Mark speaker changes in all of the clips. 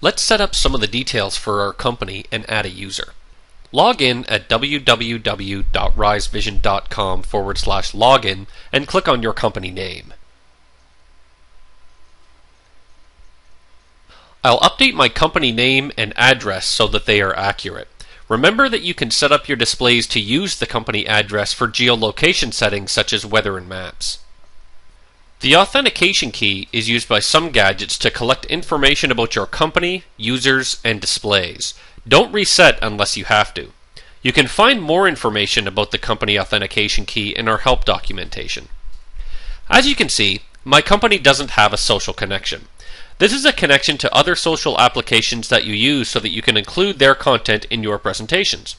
Speaker 1: Let's set up some of the details for our company and add a user. Log in at www.risevision.com forward slash login and click on your company name. I'll update my company name and address so that they are accurate. Remember that you can set up your displays to use the company address for geolocation settings such as weather and maps. The authentication key is used by some gadgets to collect information about your company, users, and displays. Don't reset unless you have to. You can find more information about the company authentication key in our help documentation. As you can see, my company doesn't have a social connection. This is a connection to other social applications that you use so that you can include their content in your presentations.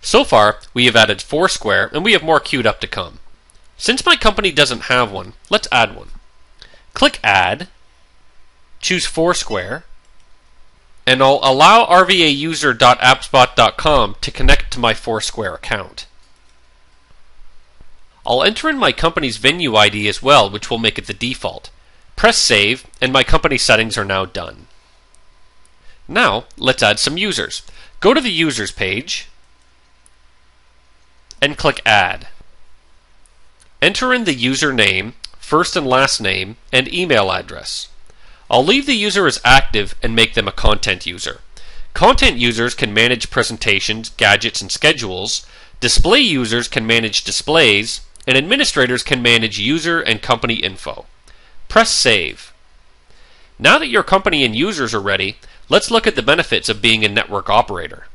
Speaker 1: So far, we have added Foursquare and we have more queued up to come. Since my company doesn't have one, let's add one. Click Add, choose Foursquare, and I'll allow rvauser.appspot.com to connect to my Foursquare account. I'll enter in my company's venue ID as well, which will make it the default. Press Save, and my company settings are now done. Now, let's add some users. Go to the Users page and click Add. Enter in the username, first and last name, and email address. I'll leave the user as active and make them a content user. Content users can manage presentations, gadgets, and schedules. Display users can manage displays, and administrators can manage user and company info. Press Save. Now that your company and users are ready, let's look at the benefits of being a network operator.